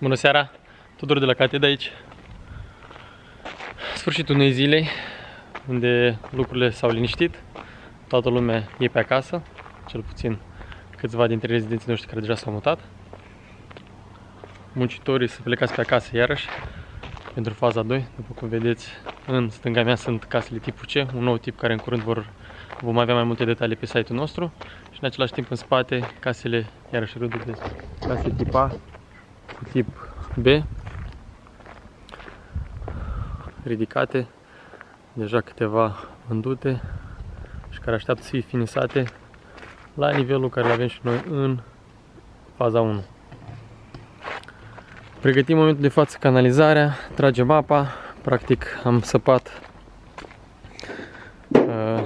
Bună seara! Tudor de la Catedă aici. Sfârșitul unei zile unde lucrurile s-au liniștit. Toată lumea e pe acasă, cel puțin câțiva dintre rezidenții noștri care deja s-au mutat. Muncitorii să plecați pe acasă iarăși pentru faza 2. După cum vedeți, în stânga mea sunt casele tipul C, un nou tip care în curând vor, vom avea mai multe detalii pe site-ul nostru și în același timp în spate casele, iarăși râdul de case tip A cu tip B ridicate, deja câteva vândute și care așteaptă să fie finisate la nivelul care le avem și noi în faza 1. Pregătim în momentul de față canalizarea, tragem apa, practic am săpat uh,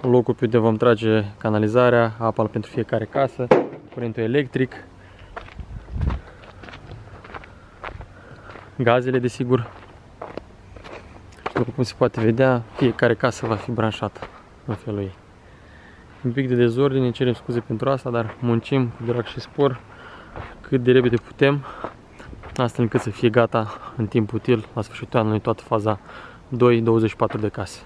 locul pe unde vom trage canalizarea, apa pentru fiecare casă, curentul electric, gazele desigur. Și după cum se poate vedea, fiecare casă va fi branșată în felul ei. Un pic de dezordine, cerem scuze pentru asta, dar muncim cu drag și spor cât de repede putem, astfel încât să fie gata în timp util la sfârșitul anului toată faza 2, 24 de case.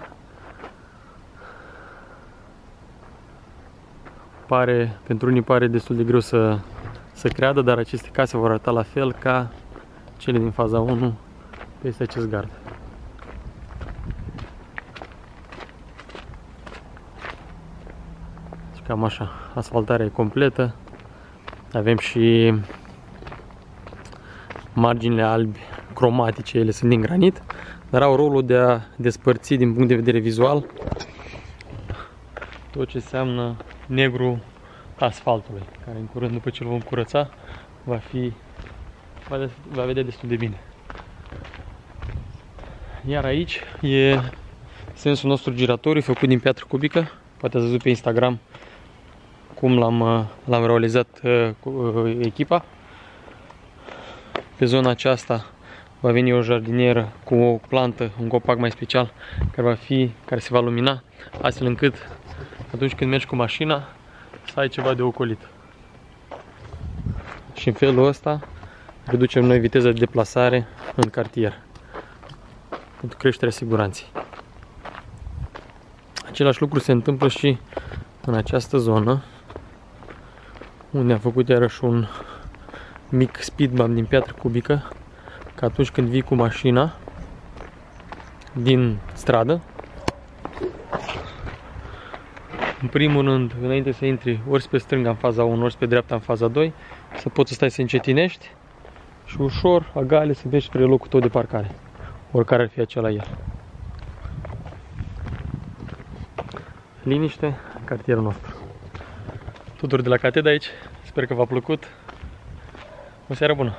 Pare, pentru unii pare destul de greu să, să creadă, dar aceste case vor arăta la fel ca cele din faza 1 peste acest gard. Și cam așa, asfaltarea e completă. Avem și marginile albi cromatice, ele sunt din granit, dar au rolul de a despărți din punct de vedere vizual tot ce înseamnă negru asfaltului, care în curând după ce îl vom curăța va fi va, va vedea destul de bine. Iar aici e sensul nostru giratoriu făcut din piatră cubică. Poate ați văzut pe Instagram cum l-am realizat uh, cu uh, echipa. Pe zona aceasta va veni o jardinieră cu o plantă, un copac mai special care va fi, care se va lumina, astfel încât atunci când mergi cu mașina să ai ceva de ocolit. Și în felul ăsta reducem noi viteza de deplasare în cartier pentru creșterea siguranței. Același lucru se întâmplă și în această zonă unde am făcut iarăși un mic speed bump din piatră cubică că atunci când vii cu mașina din stradă în primul rând, înainte să intri ori pe stânga în faza 1, ori pe dreapta în faza 2, să poți să stai să încetinești și ușor, agale, să mergi spre locul tău de parcare, oricare ar fi acela el. Liniște în cartierul nostru. Tudor de la Catedă aici, sper că v-a plăcut. O seară bună!